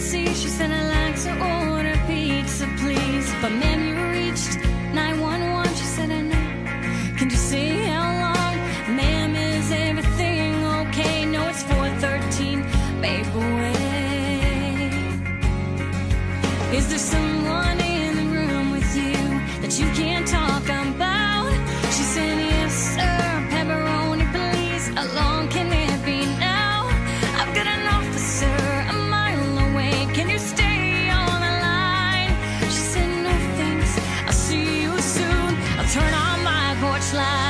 emergency. She said, I'd like to order pizza, please. But ma'am, you reached 911. She said, I know. Can you see how long? Ma'am, is everything okay? No, it's 413. Babe, wait. Is there someone in the room with you that you can't? much.